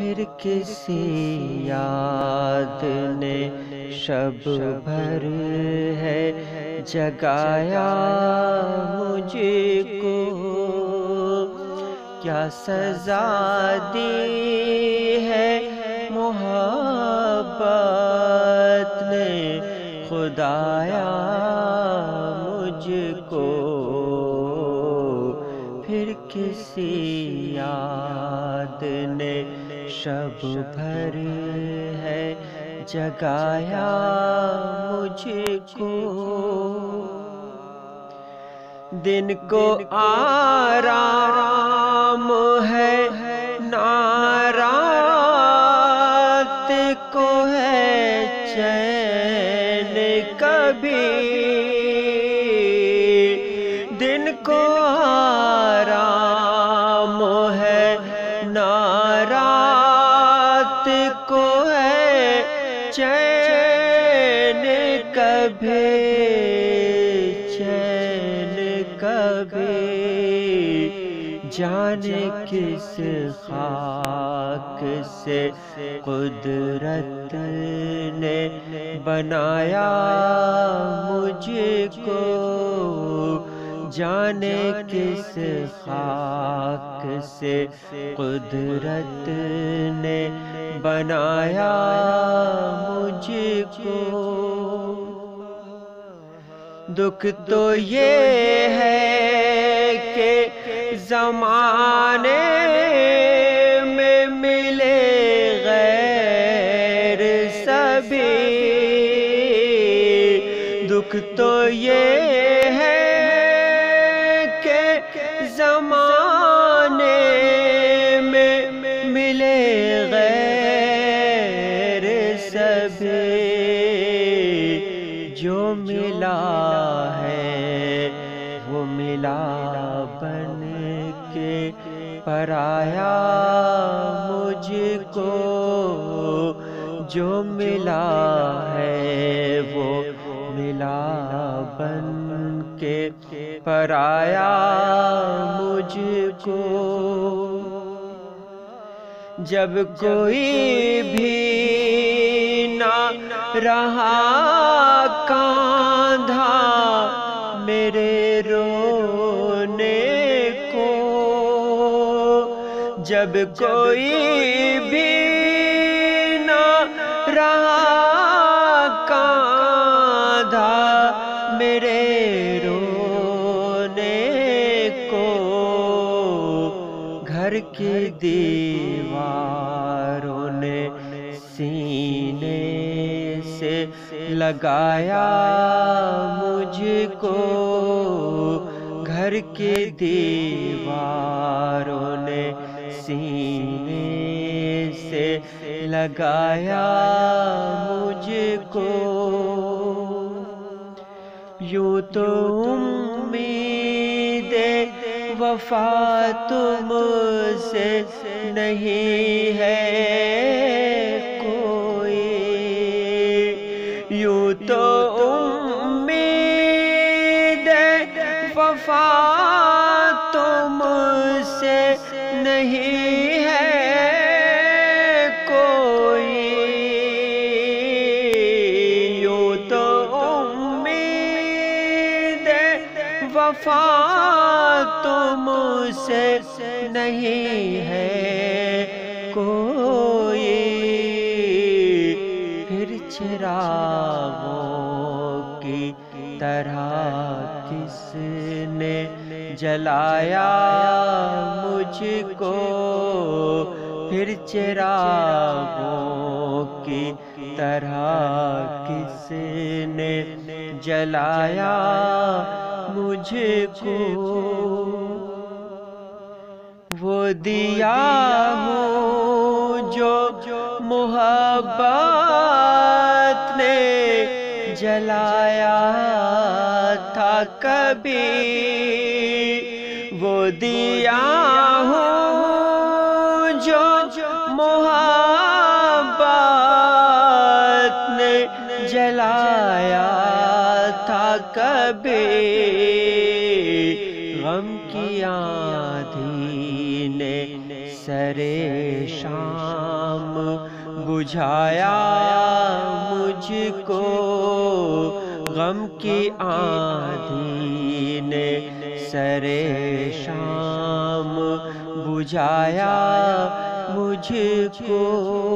پھر کسی یاد نے شب بھر ہے جگایا مجھ کو۔ کیا سزا دی ہے محبت نے خدایا مجھ کو؟ کسی یاد نے شب بھر ہے جگایا مجھ کو۔ دن کو آرام ہے نارات کو ہے، چین کبھی نارات کو ہے چین کبھی چین کبھی جانے کس خاک سے قدرت نے بنایا مجھ کو جانے کس خاک سے قدرت نے بنایا مجھ کو؟ دکھ تو یہ ہے کہ زمانے میں ملے غیر سبھی۔ دکھ تو یہ پرایا مجھ کو جو ملا ہے وہ ملا بن کے۔ پرایا مجھ کو جب کوئی بھی نہ رہا، کاندھا میرے رونے جب کوئی بھی نہ رہا، کاندھا میرے رونے کو گھر کی دیواروں نے سینے سے لگایا، مجھ کو گھر کی دیواروں نے سینے سے لگایا مجھ کو یوں تو امید وفا تم سے نہیں ہے کوئی۔ یوں تو امید وفا تم سے نہیں ہے کوئی یوں تو امید وفا تم سے نہیں ہے کوئی پھر چراغوں کس نے جلایا مجھ کو پھر چراغوں کی طرح کس نے جلایا مجھ کو وہ دیا ہوں جو محبت نے جلایا۔ کبھی وہ دیا ہوں جو محبت نے جلایا تھا کبھی۔ غم کی آدھی نے سرے شام بجھایا مجھ کو۔ غم کی آندھی نے سر شام بجھایا مجھ کو۔